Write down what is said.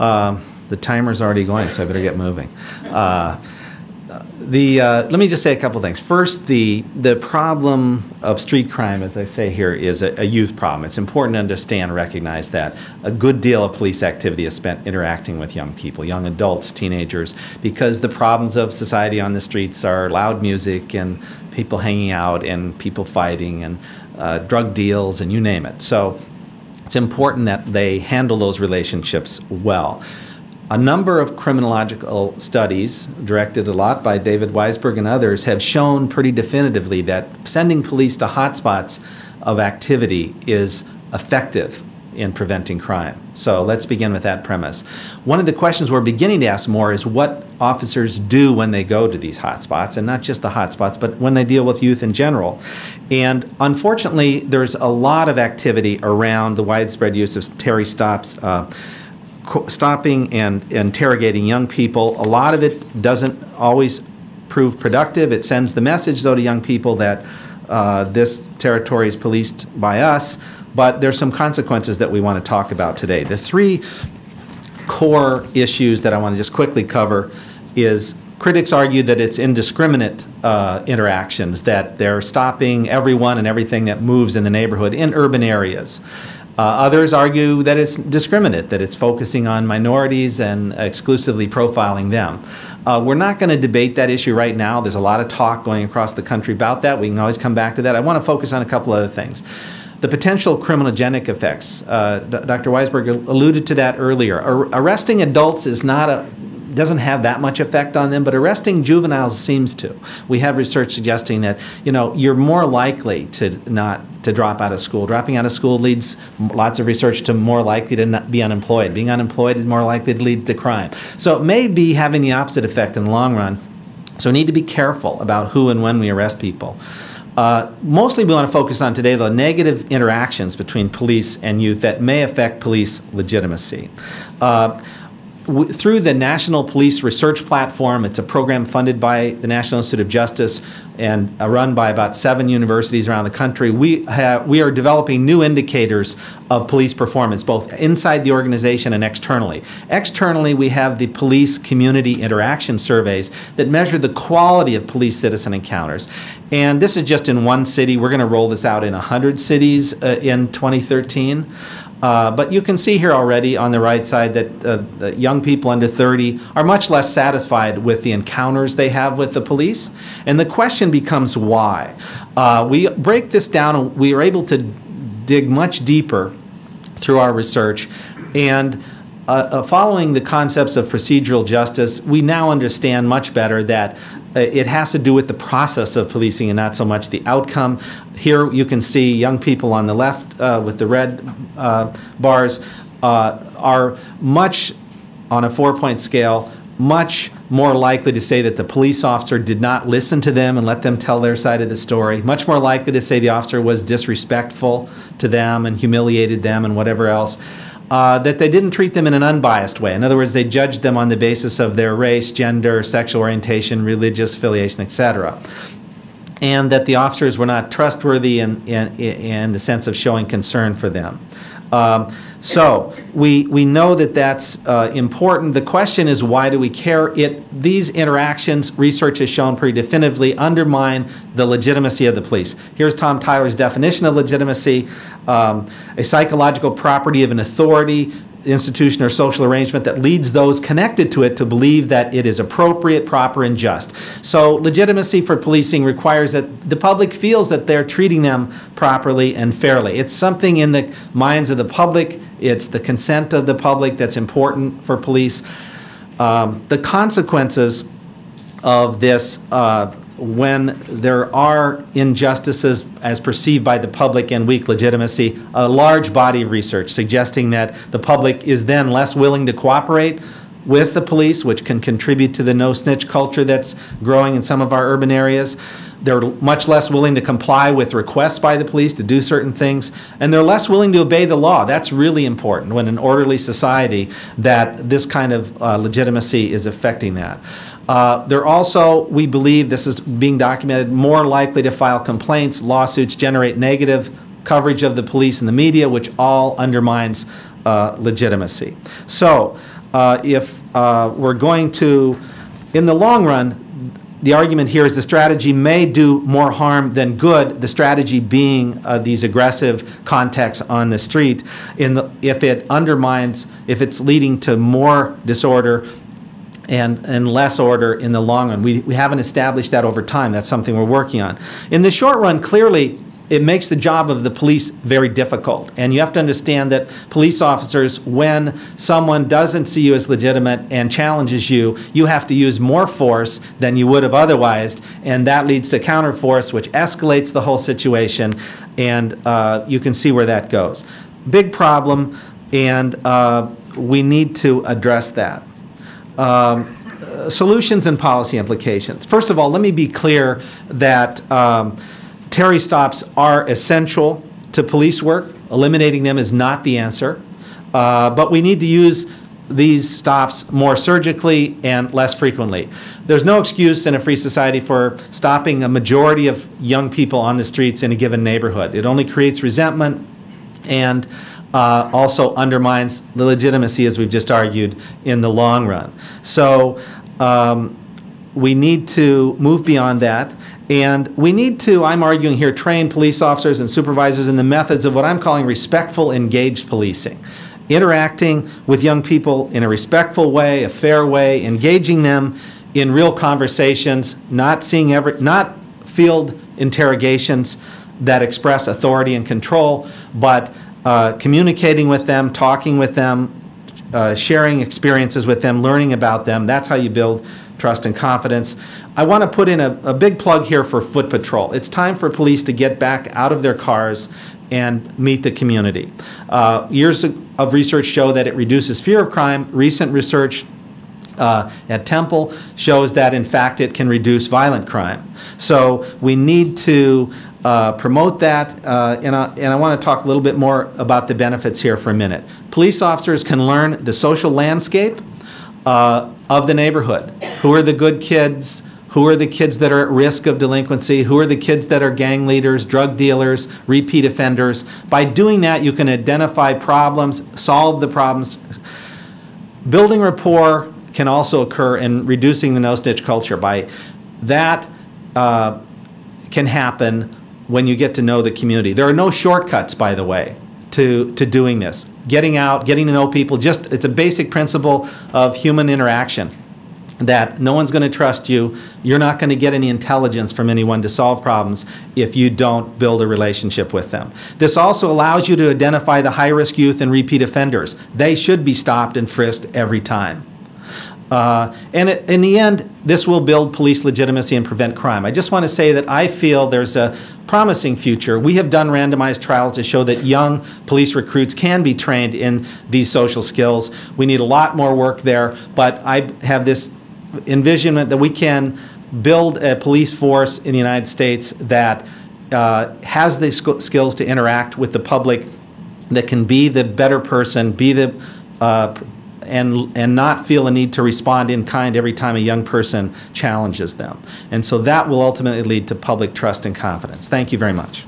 Um, the timer's already going, so I better get moving. Uh, the, uh, let me just say a couple things. First, the, the problem of street crime, as I say here, is a, a youth problem. It's important to understand, recognize that a good deal of police activity is spent interacting with young people, young adults, teenagers, because the problems of society on the streets are loud music and people hanging out and people fighting and uh, drug deals and you name it. So it's important that they handle those relationships well. A number of criminological studies, directed a lot by David Weisburd and others, have shown pretty definitively that sending police to hotspots of activity is effective in preventing crime. So let's begin with that premise. One of the questions we're beginning to ask more is what officers do when they go to these hotspots, and not just the hotspots, but when they deal with youth in general. And unfortunately, there's a lot of activity around the widespread use of Terry stops. Uh, stopping and interrogating young people. A lot of it doesn't always prove productive. It sends the message, though, to young people that uh, this territory is policed by us, but there's some consequences that we want to talk about today. The three core issues that I want to just quickly cover is critics argue that it's indiscriminate uh, interactions, that they're stopping everyone and everything that moves in the neighborhood in urban areas. Uh, others argue that it's discriminate, that it's focusing on minorities and exclusively profiling them. Uh, we're not going to debate that issue right now. There's a lot of talk going across the country about that. We can always come back to that. I want to focus on a couple other things. The potential criminogenic effects. Uh, Dr. Weisburd alluded to that earlier. Ar arresting adults is not a doesn't have that much effect on them, but arresting juveniles seems to. We have research suggesting that you know you're more likely to not to drop out of school. Dropping out of school leads lots of research to more likely to not be unemployed. Being unemployed is more likely to lead to crime. So it may be having the opposite effect in the long run. So we need to be careful about who and when we arrest people. Uh, mostly we want to focus on today the negative interactions between police and youth that may affect police legitimacy. Uh, through the National Police Research Platform, it's a program funded by the National Institute of Justice and uh, run by about seven universities around the country. We have we are developing new indicators of police performance, both inside the organization and externally. Externally, we have the police community interaction surveys that measure the quality of police citizen encounters. And this is just in one city. We're going to roll this out in 100 cities uh, in 2013. Uh, but you can see here already on the right side that, uh, young people under 30 are much less satisfied with the encounters they have with the police. And the question becomes why. Uh, we break this down and we are able to dig much deeper through our research. And uh, uh, following the concepts of procedural justice, we now understand much better that uh, it has to do with the process of policing and not so much the outcome. Here you can see young people on the left uh, with the red uh, bars uh, are much, on a four-point scale, much more likely to say that the police officer did not listen to them and let them tell their side of the story. Much more likely to say the officer was disrespectful to them and humiliated them and whatever else uh, that they didn't treat them in an unbiased way. In other words, they judged them on the basis of their race, gender, sexual orientation, religious affiliation, etc. And that the officers were not trustworthy in, in, in the sense of showing concern for them. Um, so we, we know that that's uh, important. The question is why do we care? It, these interactions, research has shown pretty definitively, undermine the legitimacy of the police. Here's Tom Tyler's definition of legitimacy. Um, a psychological property of an authority institution or social arrangement that leads those connected to it to believe that it is appropriate, proper, and just. So legitimacy for policing requires that the public feels that they're treating them properly and fairly. It's something in the minds of the public, it's the consent of the public that's important for police. Um, the consequences of this uh, when there are injustices as perceived by the public and weak legitimacy, a large body of research suggesting that the public is then less willing to cooperate with the police, which can contribute to the no snitch culture that's growing in some of our urban areas. They're much less willing to comply with requests by the police to do certain things, and they're less willing to obey the law. That's really important when an orderly society that this kind of uh, legitimacy is affecting that. Uh, they're also, we believe, this is being documented, more likely to file complaints, lawsuits, generate negative coverage of the police and the media, which all undermines uh, legitimacy. So, uh, if uh, we're going to, in the long run, the argument here is the strategy may do more harm than good, the strategy being uh, these aggressive contacts on the street. In the, if it undermines, if it's leading to more disorder and, and less order in the long run. We, we haven't established that over time. That's something we're working on. In the short run, clearly, it makes the job of the police very difficult. And you have to understand that police officers, when someone doesn't see you as legitimate and challenges you, you have to use more force than you would have otherwise. And that leads to counterforce, which escalates the whole situation. And uh, you can see where that goes. Big problem, and uh, we need to address that. Um, solutions and policy implications. First of all, let me be clear that. Um, Terry stops are essential to police work. Eliminating them is not the answer. Uh, but we need to use these stops more surgically and less frequently. There's no excuse in a free society for stopping a majority of young people on the streets in a given neighborhood. It only creates resentment and uh, also undermines the legitimacy, as we've just argued, in the long run. So um, we need to move beyond that. And we need to, I'm arguing here, train police officers and supervisors in the methods of what I'm calling respectful, engaged policing. Interacting with young people in a respectful way, a fair way, engaging them in real conversations, not seeing every, not field interrogations that express authority and control, but uh, communicating with them, talking with them, uh, sharing experiences with them, learning about them. That's how you build trust and confidence. I want to put in a, a big plug here for Foot Patrol. It's time for police to get back out of their cars and meet the community. Uh, years of research show that it reduces fear of crime. Recent research uh, at Temple shows that, in fact, it can reduce violent crime. So we need to uh, promote that, uh, and, I, and I want to talk a little bit more about the benefits here for a minute. Police officers can learn the social landscape uh, of the neighborhood. Who are the good kids? Who are the kids that are at risk of delinquency? Who are the kids that are gang leaders, drug dealers, repeat offenders? By doing that, you can identify problems, solve the problems. Building rapport can also occur in reducing the no snitch culture. By that uh, can happen when you get to know the community. There are no shortcuts, by the way, to, to doing this. Getting out, getting to know people, just it's a basic principle of human interaction that no one's going to trust you. You're not going to get any intelligence from anyone to solve problems if you don't build a relationship with them. This also allows you to identify the high risk youth and repeat offenders. They should be stopped and frisked every time. Uh, and it, in the end, this will build police legitimacy and prevent crime. I just want to say that I feel there's a promising future. We have done randomized trials to show that young police recruits can be trained in these social skills. We need a lot more work there, but I have this envisionment that we can build a police force in the United States that uh, has the skills to interact with the public, that can be the better person, be the uh, and, and not feel a need to respond in kind every time a young person challenges them. And so that will ultimately lead to public trust and confidence. Thank you very much.